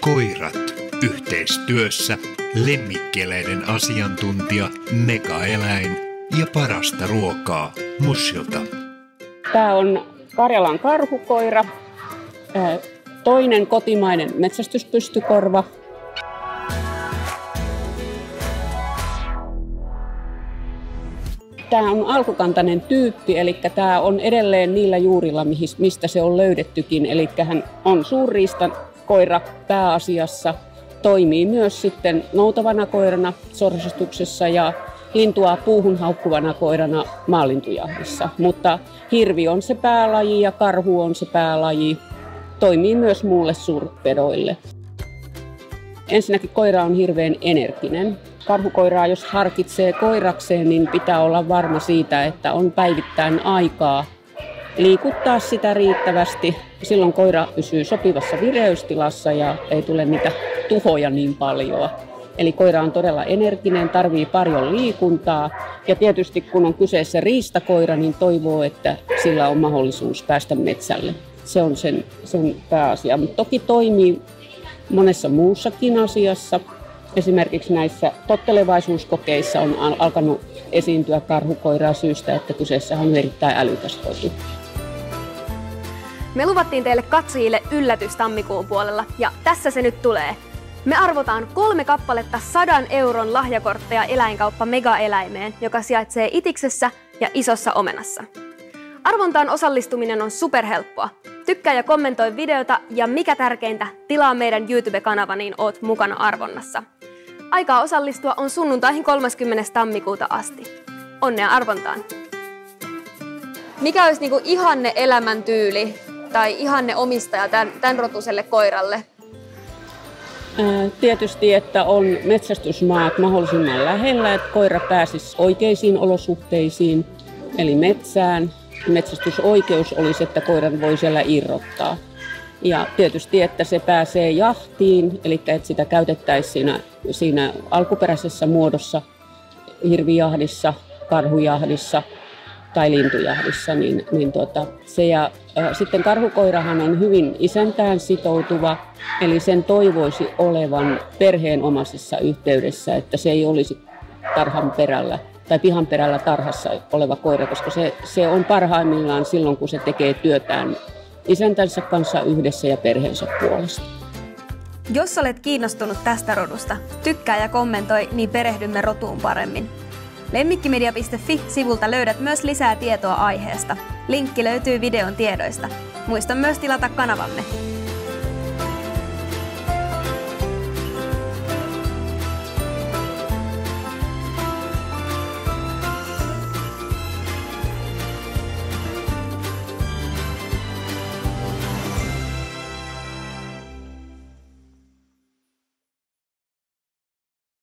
Koirat yhteistyössä lemmikkeleiden asiantuntija Mega-eläin ja parasta ruokaa Mushilta. Tämä on Karjalan karhukoira, toinen kotimainen metsästyspystykorva. Tämä on alkukantainen tyyppi, eli tämä on edelleen niillä juurilla, mistä se on löydettykin. Eli hän on suurriistan koira pääasiassa, toimii myös sitten noutavana koirana sorsastuksessa ja lintua puuhun haukkuvana koirana maalintujahdissa. Mutta hirvi on se päälaji ja karhu on se päälaji. Toimii myös muulle suurpedoille. Ensinnäkin koira on hirveän energinen. Karhukoiraa, jos harkitsee koirakseen, niin pitää olla varma siitä, että on päivittäin aikaa liikuttaa sitä riittävästi. Silloin koira pysyy sopivassa vireystilassa ja ei tule niitä tuhoja niin paljon. Eli koira on todella energinen, tarvii paljon liikuntaa ja tietysti kun on kyseessä riistakoira, niin toivoo, että sillä on mahdollisuus päästä metsälle. Se on sen, sen pääasia, mutta toki toimii monessa muussakin asiassa. Esimerkiksi näissä tottelevaisuuskokeissa on alkanut esiintyä karhukoiraa syystä, että kyseessä on erittäin älykäs koti. Me luvattiin teille katsojille yllätys tammikuun puolella ja tässä se nyt tulee. Me arvotaan kolme kappaletta sadan euron lahjakortteja eläinkauppa Mega-eläimeen, joka sijaitsee Itiksessä ja Isossa Omenassa. Arvontaan osallistuminen on superhelppoa. Tykkää ja kommentoi videota ja mikä tärkeintä, tilaa meidän YouTube-kanava, niin oot mukana arvonnassa. Aikaa osallistua on sunnuntaihin 30. tammikuuta asti. Onnea arvontaan! Mikä olisi niinku ihanne elämäntyyli tai ihanne omistaja tämän, tämän rotuselle koiralle? Tietysti, että on metsästysmaat mahdollisimman lähellä, että koira pääsisi oikeisiin olosuhteisiin, eli metsään. Metsästysoikeus olisi, että koiran voi siellä irrottaa. Ja tietysti, että se pääsee jahtiin, eli että sitä käytettäisiin siinä, siinä alkuperäisessä muodossa hirvijahdissa, karhujahdissa – tai lintujahdissa, niin, niin tuota, se ja äh, sitten karhukoirahan on hyvin isäntään sitoutuva, eli sen toivoisi olevan perheenomaisessa yhteydessä, että se ei olisi tarhan perällä tai pihan perällä tarhassa oleva koira, koska se, se on parhaimmillaan silloin, kun se tekee työtään isäntänsä kanssa yhdessä ja perheensä puolesta. Jos olet kiinnostunut tästä rodusta, tykkää ja kommentoi, niin perehdymme rotuun paremmin. Lemmikkimedia.fi-sivulta löydät myös lisää tietoa aiheesta. Linkki löytyy videon tiedoista. Muista myös tilata kanavamme.